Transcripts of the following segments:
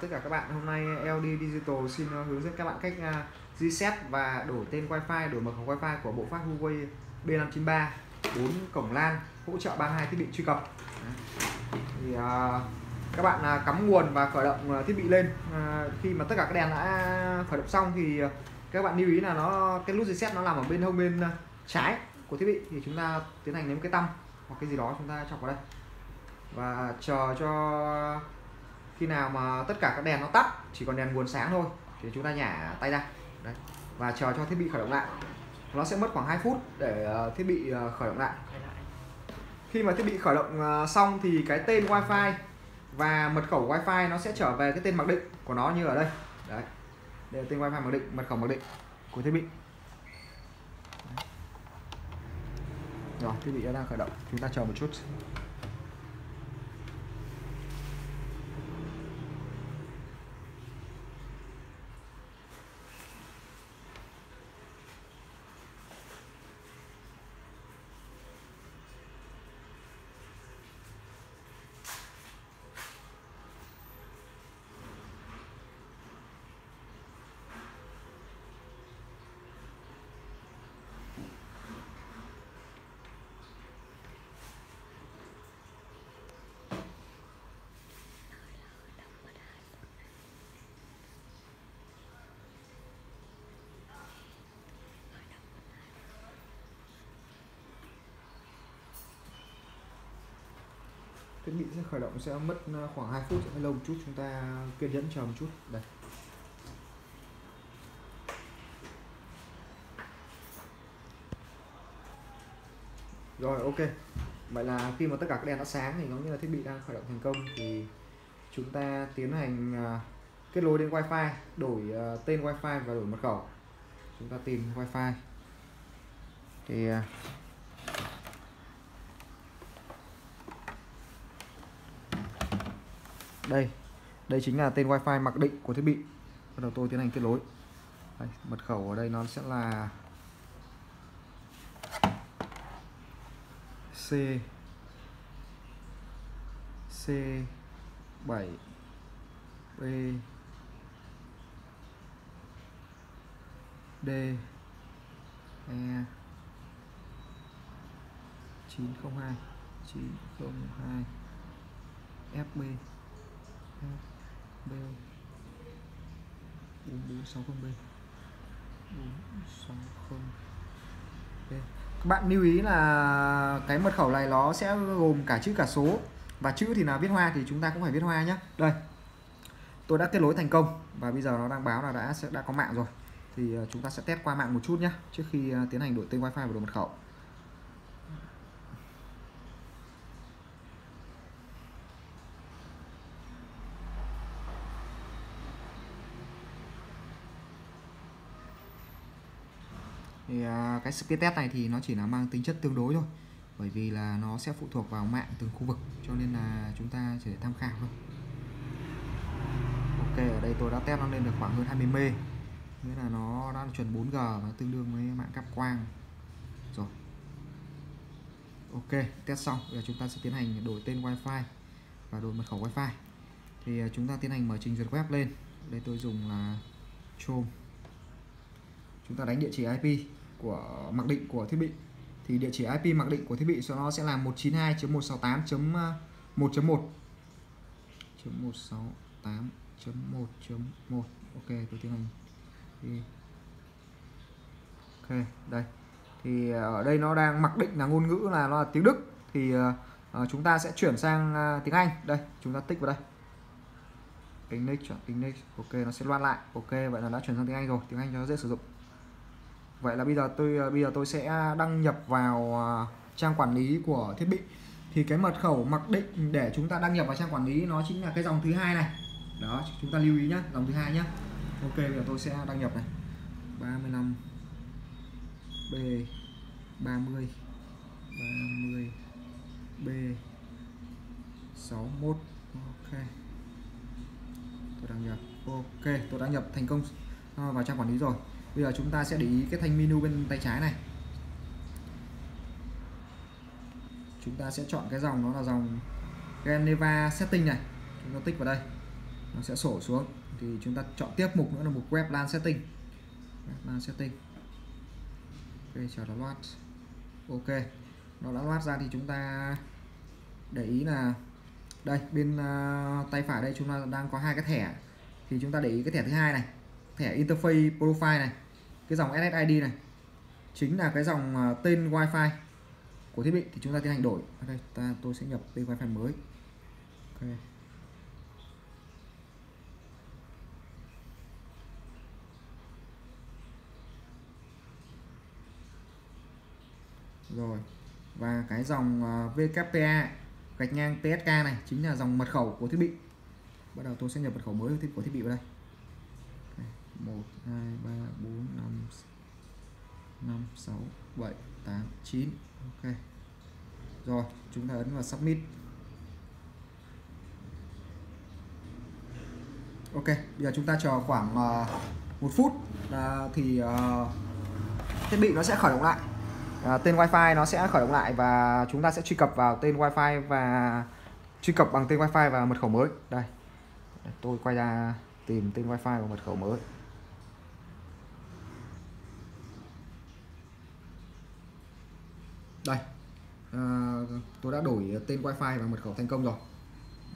Tất cả các bạn hôm nay LD Digital xin ờ, hướng dẫn các bạn cách ờ, reset và đổi tên wifi, đổi mật khẩu wifi của bộ phát Huawei B593 4 cổng LAN hỗ trợ 32 thiết bị truy cập. Thì uh, các bạn cắm nguồn và khởi động thiết bị lên. Uh, khi mà tất cả các đèn đã khởi động xong thì các bạn lưu ý là nó cái nút reset nó nằm ở bên hông bên trái của thiết bị thì chúng ta tiến hành ném cái tăm hoặc cái gì đó chúng ta chọc vào đây và chờ cho khi nào mà tất cả các đèn nó tắt chỉ còn đèn nguồn sáng thôi thì chúng ta nhả tay ra. Đấy. và chờ cho thiết bị khởi động lại. Nó sẽ mất khoảng 2 phút để uh, thiết bị uh, khởi động lại. Khi mà thiết bị khởi động uh, xong thì cái tên wifi và mật khẩu wifi nó sẽ trở về cái tên mặc định của nó như ở đây. Đấy. Đây là tên wifi mặc định mật khẩu mặc định của thiết bị. Rồi thiết bị đã đang khởi động. Chúng ta chờ một chút thiết bị sẽ khởi động sẽ mất ờ, khoảng 2 phút sẽ lâu một chút, chúng ta kiên nhẫn chờ một chút. Đây. Rồi, ok. Vậy là khi mà tất cả các đèn đã sáng thì nó như là thiết bị đang khởi động thành công, thì chúng ta tiến hành ờ, kết nối đến wifi, đổi ờ, tên wifi và đổi mật khẩu. Chúng ta tìm wifi. Thì đây đây chính là tên wifi mặc định của thiết bị. Bắt đầu tôi tiến hành kết nối. Đây, mật khẩu ở đây nó sẽ là C C 7 B D E 902 902 FB B. 4460B 460B các bạn lưu ý là cái mật khẩu này nó sẽ gồm cả chữ cả số. Và chữ thì là viết hoa thì chúng ta cũng phải viết hoa nhé đây. Tôi đã kết nối thành công và bây giờ nó đang báo là đã sẽ, đã có mạng rồi. Thì à, chúng ta sẽ test qua mạng một chút nhé trước khi à, tiến hành đổi tên wifi và đổi mật khẩu. Thì à, cái speed test này thì nó chỉ là mang tính chất tương đối thôi. Bởi vì là nó sẽ phụ thuộc vào mạng từng khu vực, cho nên là chúng ta chỉ để tham khảo thôi. Ok, ở đây tôi đã test nó lên được khoảng hơn 20 mê. Nghĩa là nó đã chuẩn 4G và tương đương với mạng cáp quang. Rồi. Ok, test xong. Bây giờ chúng ta sẽ tiến hành đổi tên wifi và đổi mật khẩu wifi. Thì à, chúng ta tiến hành mở trình duyệt web lên. Đây tôi dùng là Chrome. Chúng ta đánh địa chỉ IP của mặc định của thiết bị. Thì địa chỉ IP mặc định của thiết bị cho nó sẽ là 192.168.1.1 168.1.1 ờ, ok tôi tiến hành. Đi ok đây. Thì ờ, ở đây nó đang mặc định là ngôn ngữ là nó là tiếng Đức. Thì uh, chúng ta sẽ chuyển sang uh, tiếng Anh. Đây chúng ta tích vào đây. English chọn English ok nó sẽ loan lại. Ok vậy là đã chuyển sang tiếng Anh rồi. Tiếng Anh cho nó dễ sử dụng vậy là bây giờ tôi ờ, bây giờ tôi sẽ đăng nhập vào ờ, trang quản lý của thiết bị. Thì cái mật khẩu mặc định để chúng ta đăng nhập vào trang quản lý nó chính là cái dòng thứ hai này. Đó chúng ta lưu ý nhé dòng thứ hai nhé ok, bây giờ tôi sẽ đăng nhập này. 35 B 30 30 B 61 ok. Tôi đăng nhập. Ok, tôi đăng nhập thành công ờ, vào trang quản lý rồi bây giờ chúng ta sẽ để ý cái thanh menu bên tay trái này. Chúng ta sẽ chọn cái dòng nó là dòng Geneva setting này. Chúng ta tích vào đây. Nó sẽ sổ xuống. Thì chúng ta chọn tiếp mục nữa là mục web LAN setting. Web LAN setting. Ok chờ nó loát ok. Nó đã loát ra thì chúng ta để ý là đây bên uh, tay phải đây chúng ta đang có hai cái thẻ. Thì chúng ta để ý cái thẻ thứ hai này thẻ interface profile này, cái dòng SSID này, chính là cái dòng tên tên wifi của thiết bị thì chúng ta tiến hành đổi. Ở đây ta, tôi sẽ nhập tên wifi mới. Okay. rồi, và cái dòng à, VKPA gạch ngang PSK này chính là dòng mật khẩu của thiết bị. Bắt đầu tôi sẽ nhập mật khẩu mới của thiết bị vào đây. 1 2 3 4 5 5 6 7 8 9 ok. Rồi chúng ta ấn vào submit. Ok bây giờ chúng ta chờ khoảng uh, một phút. Uh, thì uh, thiết bị nó sẽ khởi động lại. Uh, tên wifi nó sẽ khởi động lại và chúng ta sẽ truy cập vào tên wifi và truy cập bằng tên wifi và mật khẩu mới. Đây. Tôi quay ra tìm tên wifi và mật khẩu mới. Đây. À, tôi đã đổi tên wifi và mật khẩu thành công rồi.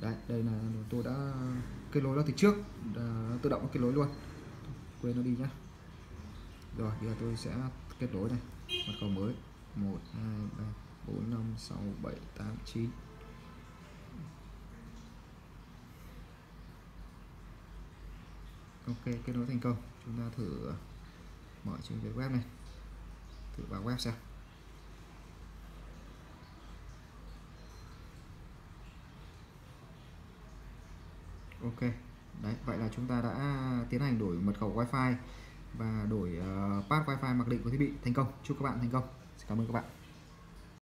Đây đây là tôi đã kết nối nó từ trước. À, tự động kết nối luôn. Quên nó đi nhá. Rồi bây giờ tôi sẽ kết nối này. Mật khẩu mới. 1 2 3 4 5 6 7 8 9 Ok kết nối thành công. Chúng ta thử mở trên cái web này. Thử vào web xem. Ok. Đấy vậy là chúng ta đã tiến hành đổi mật khẩu wifi và đổi uh, pass wifi mặc định của thiết bị thành công. Chúc các bạn thành công. Xin cảm ơn các bạn.